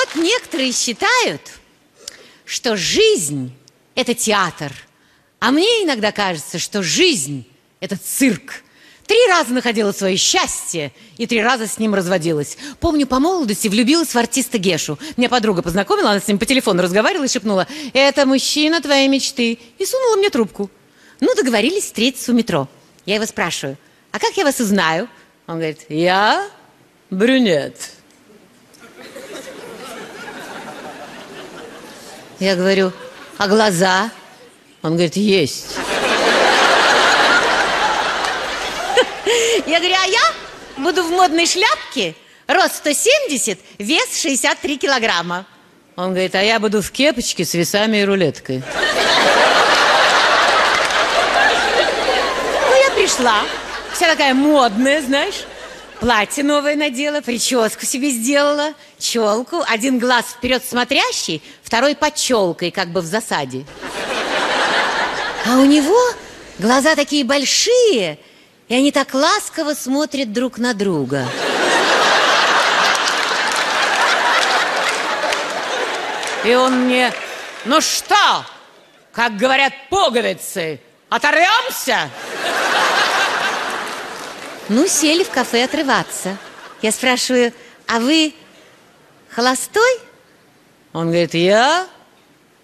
вот некоторые считают, что жизнь – это театр. А мне иногда кажется, что жизнь – это цирк. Три раза находила свое счастье и три раза с ним разводилась. Помню, по молодости влюбилась в артиста Гешу. Меня подруга познакомила, она с ним по телефону разговаривала и шепнула «Это мужчина твоей мечты» и сунула мне трубку. Ну, договорились встретиться у метро. Я его спрашиваю «А как я вас узнаю?» Он говорит «Я брюнет». Я говорю, а глаза? Он говорит, есть. Я говорю, а я буду в модной шляпке, рост 170, вес 63 килограмма. Он говорит, а я буду в кепочке с весами и рулеткой. Ну, я пришла, вся такая модная, знаешь, Платье новое надела, прическу себе сделала, челку, один глаз вперед смотрящий, второй под челкой, как бы в засаде. А у него глаза такие большие, и они так ласково смотрят друг на друга. И он мне, ну что, как говорят пуговицы, оторвемся? Ну, сели в кафе отрываться. Я спрашиваю, а вы холостой? Он говорит, я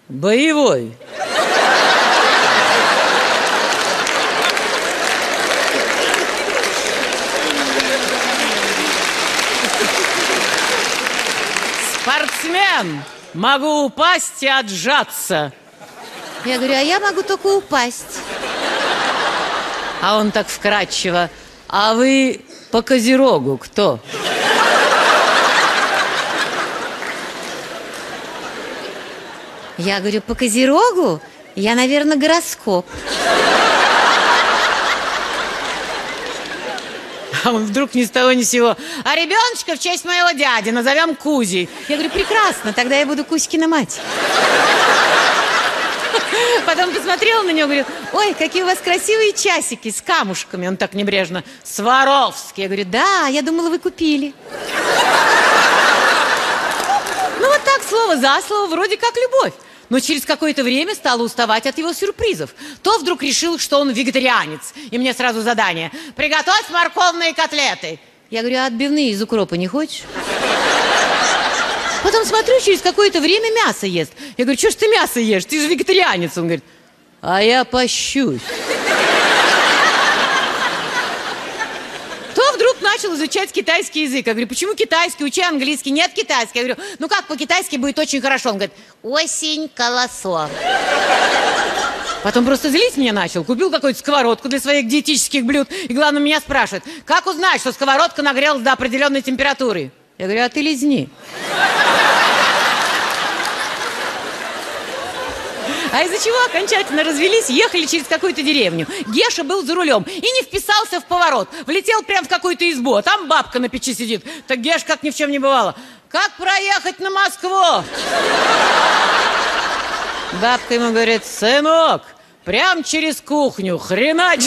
боевой. Спортсмен, могу упасть и отжаться. Я говорю, а я могу только упасть. А он так вкрадчиво, а вы по Козерогу кто? Я говорю, по Козерогу? Я, наверное, гороскоп. А он вдруг ни с того ни с сего. А ребеночка в честь моего дяди назовем Кузей. Я говорю, прекрасно, тогда я буду Кузькина мать. Потом посмотрела на него, говорит, ой, какие у вас красивые часики с камушками. Он так небрежно, Сваровский. Я говорю, да, я думала, вы купили. Ну вот так, слово за слово, вроде как любовь. Но через какое-то время стала уставать от его сюрпризов. То вдруг решил, что он вегетарианец. И мне сразу задание. Приготовь морковные котлеты. Я говорю, а отбивные из укропа не хочешь? Потом смотрю, через какое-то время мясо ест. Я говорю, что ж ты мясо ешь? Ты же вегетарианец. Он говорит, а я пощусь. То вдруг начал изучать китайский язык. Я говорю, почему китайский? Учи английский. Нет китайский. Я говорю, ну как по-китайски будет очень хорошо? Он говорит, осень колосо. Потом просто злить меня начал. Купил какую-то сковородку для своих диетических блюд. И главное, меня спрашивает, как узнать, что сковородка нагрелась до определенной температуры? Я говорю, а ты лизни. А из-за чего окончательно развелись, ехали через какую-то деревню. Геша был за рулем и не вписался в поворот. Влетел прямо в какую-то избу, а там бабка на печи сидит. Так Геш как ни в чем не бывало. Как проехать на Москву? Бабка ему говорит, сынок, прям через кухню, хренач.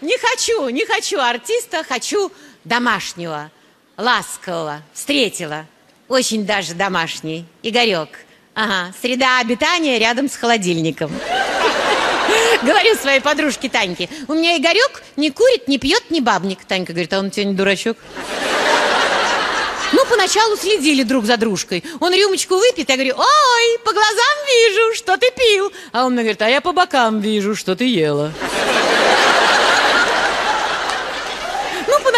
Не хочу, не хочу артиста, хочу домашнего, ласкового. Встретила. Очень даже домашний. Игорек. Ага, среда обитания рядом с холодильником. Говорю своей подружке Таньке, у меня Игорек не курит, не пьет, не бабник. Танька говорит, а он у тебя не дурачок? Ну, поначалу следили друг за дружкой. Он рюмочку выпьет, я говорю, ой, по глазам вижу, что ты пил. А он мне говорит, а я по бокам вижу, что ты ела.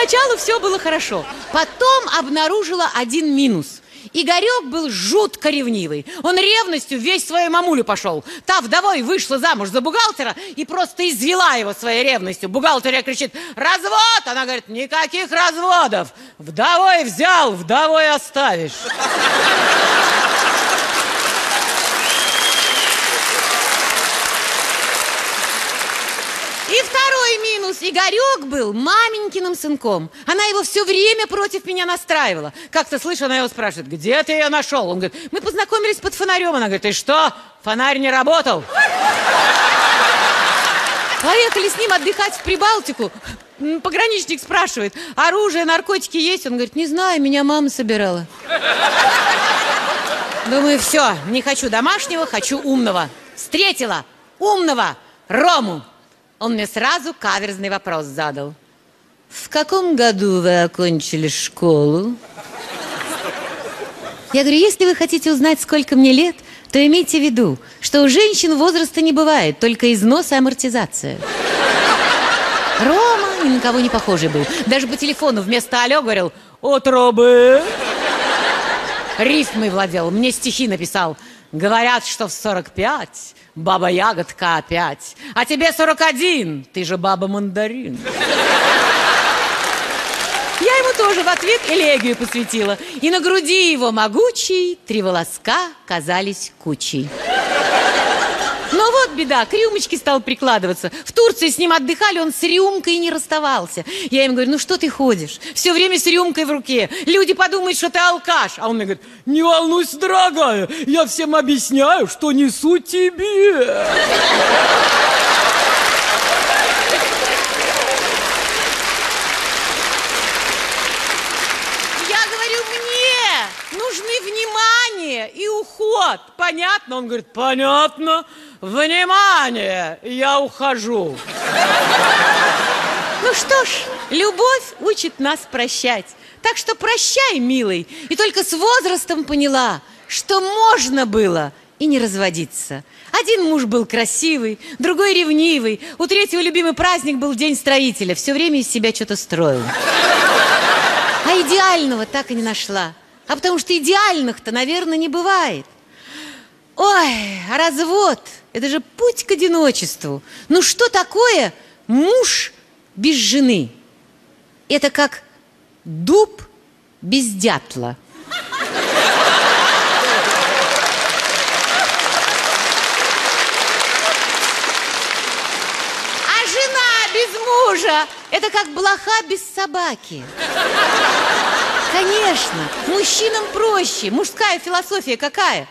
Поначалу все было хорошо. Потом обнаружила один минус. Игорек был жутко ревнивый. Он ревностью весь свою мамулю пошел. Та вдовой вышла замуж за бухгалтера и просто извела его своей ревностью. Бухгалтерия кричит, развод! Она говорит, никаких разводов. Вдовой взял, вдовой оставишь. И второй минус. Игорек был маменькиным сынком. Она его все время против меня настраивала. Как-то слышу, она его спрашивает, где ты ее нашел? Он говорит, мы познакомились под фонарем. Она говорит, и что, фонарь не работал? Поехали с ним отдыхать в Прибалтику. Пограничник спрашивает, оружие, наркотики есть? Он говорит, не знаю, меня мама собирала. Думаю, все, не хочу домашнего, хочу умного. Встретила умного Рому. Он мне сразу каверзный вопрос задал. В каком году вы окончили школу? Я говорю, если вы хотите узнать, сколько мне лет, то имейте в виду, что у женщин возраста не бывает, только износ и амортизация. Рома ни на кого не похожий был. Даже по телефону вместо «Алло» говорил «Утробы». Рифмой владел, мне стихи написал. Говорят, что в 45 баба ягодка опять, а тебе 41, ты же баба мандарин. Я ему тоже в ответ элегию посвятила. И на груди его могучей три волоска казались кучей. Но вот беда, к рюмочке стал прикладываться. В Турции с ним отдыхали, он с рюмкой не расставался. Я ему говорю, ну что ты ходишь? Все время с рюмкой в руке. Люди подумают, что ты алкаш. А он мне говорит, не волнуйся, дорогая, я всем объясняю, что несу тебе. нужны внимание и уход. Понятно? Он говорит, понятно. Внимание, я ухожу. Ну что ж, любовь учит нас прощать. Так что прощай, милый. И только с возрастом поняла, что можно было и не разводиться. Один муж был красивый, другой ревнивый. У третьего любимый праздник был День строителя. Все время из себя что-то строил. А идеального так и не нашла. А потому что идеальных-то, наверное, не бывает. Ой, а развод – это же путь к одиночеству. Ну что такое муж без жены? Это как дуб без дятла. А жена без мужа – это как блоха без собаки. Конечно, мужчинам проще. Мужская философия какая?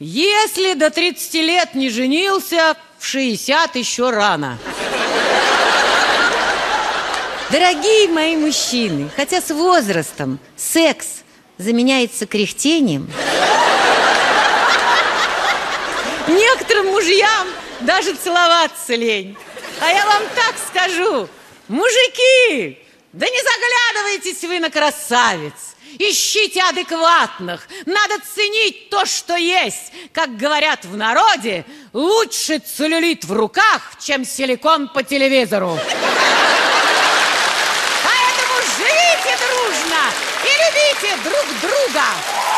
Если до 30 лет не женился, в 60 еще рано. Дорогие мои мужчины, хотя с возрастом секс заменяется кряхтением, некоторым мужьям даже целоваться лень. А я вам так скажу, мужики, да не заглядывайтесь вы на красавиц. Ищите адекватных. Надо ценить то, что есть. Как говорят в народе, лучше целлюлит в руках, чем силикон по телевизору. Поэтому живите дружно и любите друг друга.